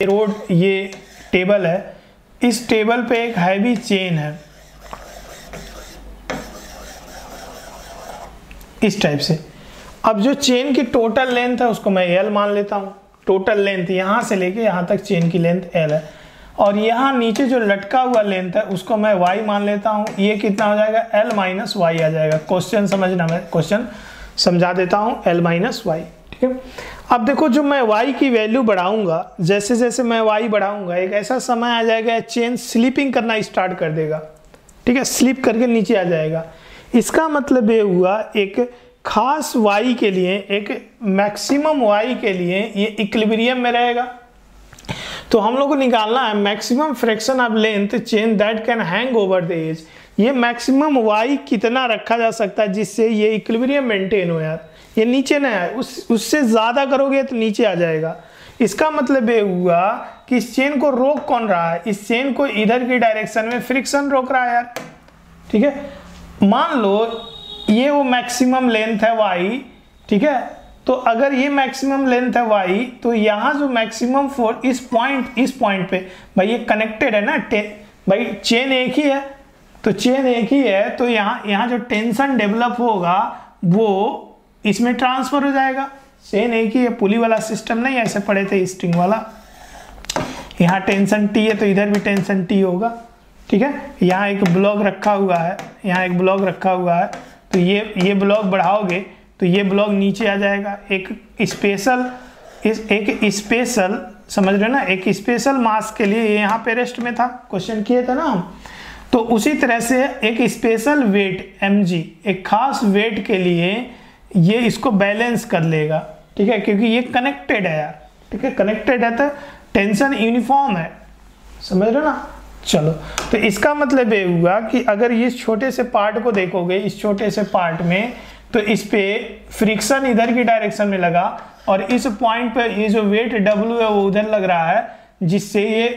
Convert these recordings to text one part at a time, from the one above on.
Road, ये table है। इस टेबल पे एक हैवी चेन है। इस टाइप से। अब जो चेन की टोटल लेंथ है, उसको मैं एल मान लेता हूँ। टोटल लेंथ यहाँ से लेके यहाँ तक चेन की लेंथ एल है। और यहाँ नीचे जो लटका हुआ लेंथ है, उसको मैं वाई मान लेता हूँ। ये कितना हो जाएगा? एल माइनस वाई आ जाएगा। क्वेश्चन समझना मैं क्वेश्चन समझा देता हूँ। एल माइनस वाई ठीक है? अब देखो, जो मैं वाई की वैल्यू बढ़ाऊँगा, जैसे जैसे मैं वाई बढ़ाऊँगा, एक ऐसा समय आ जाएगा चेन स्लीपिंग करना स्टार्ट कर देगा। ठीक है? स्लिप करके नीचे आ जाएगा। इसका मतलब ये हुआ, एक खास वाई के लिए, एक मैक्सिमम वाई के लिए ये इक्विलिब्रियम में रहेगा। तो हम लोग को निकालना है maximum fraction of length chain that can hang over the edge ये मैक्सिमम y कितना रखा जा सकता है जिससे ये इक्विलिब्रियम मेंटेन हो यार? ये नीचे ना आए उस, उससे ज़्यादा करोगे तो नीचे आ जाएगा। इसका मतलब ये हुआ कि इस चेन को रोक कौन रहा है? इस चेन को इधर की डायरेक्शन में फ्रिक्शन रोक रहा है यार। ठीक है? मान लो ये वो मैक्सिमम लेंथ है वाई ठीक है? तो अगर ये मैक्सिमम लेंथ है वाई तो यहाँ जो मैक्सिमम फोर इस पॉइंट इस पॉइंट पे, भाई ये कनेक्टेड है ना भाई चेन एक ही है। तो चेन एक ही है तो यहाँ यहाँ जो टेंशन डेवलप होगा, वो इसमें ट्रांसफ़र हो जाएगा। चेन एक ही है, पुली वाला सिस्टम नहीं, ऐसे पड़े थे स्ट्रिंग वाला। यहाँ टेंशन टी है तो इधर भी टेंशन टी होगा। ठीक है? यहाँ एक ब्लॉक रखा हुआ है, यहाँ एक ब्लॉक रखा हुआ है। तो ये ये ब्लॉक बढ़ाओगे तो ये ब्लॉक नीचे आ जाएगा। एक स्पेशल, इस, एक स्पेशल, समझ रहे हो ना? एक स्पेशल मास के लिए ये यहाँ पे रेस्ट में था। क्वेश्चन किए थे ना हम? तो उसी तरह से एक स्पेशल वेट एम एक खास वेट के लिए ये इसको बैलेंस कर लेगा, ठीक है? क्योंकि ये कनेक्टेड है यार, ठीक है? कनेक्टेड है तो टेंशन यूनिफॉर्म है, समझ रहे ना? चलो तो इसका मतलब ये हुआ कि अगर इस छोटे से पार्ट को देखोगे, इस छोटे से पार्ट में तो इस पे फ्रिक्शन इधर की डायरेक्शन में लगा और इस पॉइंट पे ये जो वेट डब्ल्यू है वो उधर लग रहा है, जिससे ये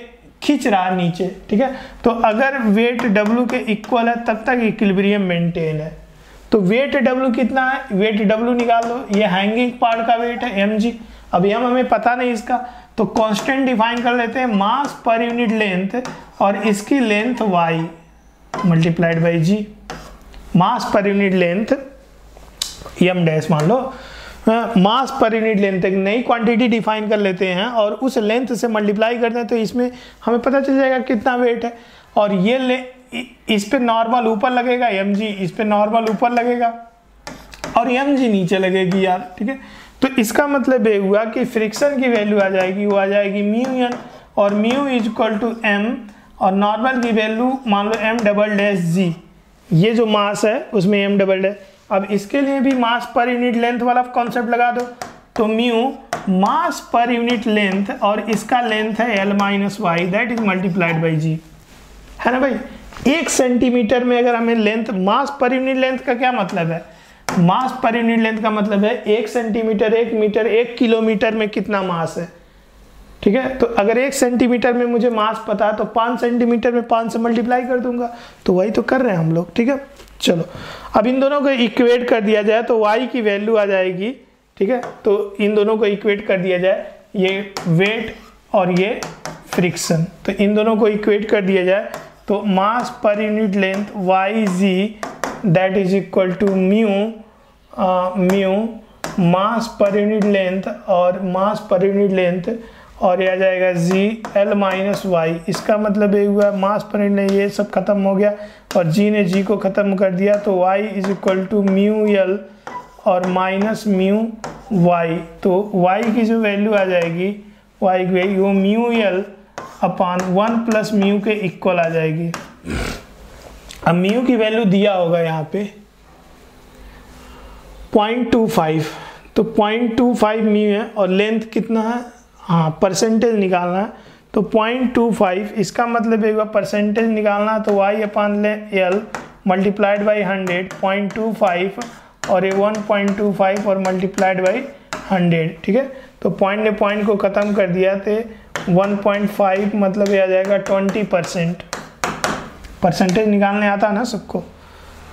खींच रहा नीचे, ठीक है? तो अगर वेट डब्ल्यू के इक्वल है, तब तक इक्विलिब्रियम मेंटेन है। तो वेट डब्ल्यू कितना है? वेट डब्ल्यू निकाल लो ये हैंगिंग पार्ट का वेट है एम जी अभी हम, हमें पता नहीं इसका। तो कांस्टेंट डिफाइन कर लेते हैं मास पर यूनिट लेंथ और इसकी length Y multiplied by G mass per unit length M dash मान लो। मास पर यूनिट लेंथ एक नई क्वांटिटी डिफाइन कर लेते हैं और उस लेंथ से मल्टीप्लाई करते हैं तो इसमें हमें पता चल जाएगा कितना वेट है। और ये ले इस पे नॉर्मल ऊपर लगेगा एम जी इस पे नॉर्मल ऊपर लगेगा और एम जी नीचे लगेगी यार, ठीक है? तो इसका मतलब ये हुआ कि फ्रिक्शन की वैल्यू आ जाएगी, वो आ जाएगी म्यू एन और mu is equal to M और नॉर्मल की वैल्यू मान लो एम डबल डैश जी ये जो मास है, उसमें एम डबल डैश अब इसके लिए भी मास पर यूनिट लेंथ वाला कॉन्सेप्ट लगा दो। तो म्यू मास पर यूनिट लेंथ और इसका लेंथ है L minus Y that is multiplied by G है ना भाई? एक सेंटीमीटर में अगर हमें लेंथ, मास पर यूनिट लेंथ का क्या मतलब है? मास पर यूनिट लेंथ का मतलब है एक सेंटीमीटर एक मीटर, एक किलोमीटर में कितना मास है। ठीक है? तो अगर एक सेंटीमीटर में मुझे मास पता है तो पाँच सेंटीमीटर में पाँच से मल्टीप्लाई कर दूँगा। तो वही तो कर रहे हैं हम लोग, ठीक है? चलो। अब इन दोनों को इक्वेट कर दिया जाए तो y की वैल्यू आ जाएगी, ठीक है? तो इन दोनों को इक्वेट कर दिया जाए, ये वेट और ये फ्रिक्शन तो इन दोनों को इक्वेट कर दिया जाए तो mass per unit length Y G that is equal to mu mu mass per unit length और मास पर यूनिट लेंथ और ये आ जाएगा जी एल माइनस वाई इसका मतलब ये हुआ मास पर यूनिट ये सब खत्म हो गया और जी ने जी को ख़त्म कर दिया तो Y is equal to mu L और माइनस म्यू वाई तो वाई की जो वैल्यू आ जाएगी वाई की value mu L upon one plus mu के इक्वल आ जाएगी। अब म्यू की वैल्यू दिया होगा यहाँ पे पॉइंट टू फाइव तो पॉइंट टू फाइव म्यू है और लेंथ कितना है? हाँ परसेंटेज निकालना है। तो पॉइंट टू फाइव इसका मतलब एक बार परसेंटेज निकालना तो वाई अपान ले L multiplied by hundred point two five और ये वन पॉइंट टू फाइव और मल्टीप्लाइड बाई हंड्रेड ठीक है? तो पॉइंट ने पॉइंट को ख़त्म कर दिया तो 1.5 मतलब ये आ जाएगा 20 परसेंट परसेंटेज निकालने आता ना सबको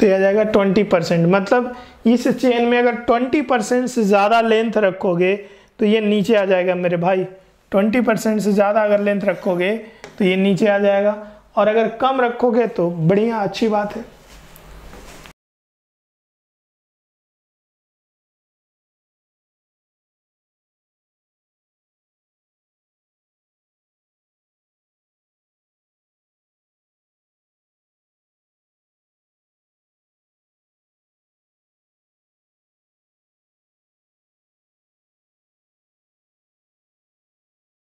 तो यह आ जाएगा 20 परसेंट मतलब इस चेन में अगर 20 परसेंट से ज़्यादा लेंथ रखोगे तो ये नीचे आ जाएगा मेरे भाई। ट्वेंटी परसेंट से ज़्यादा अगर लेंथ रखोगे तो ये नीचे आ जाएगा। और अगर कम रखोगे तो बढ़िया, अच्छी बात है।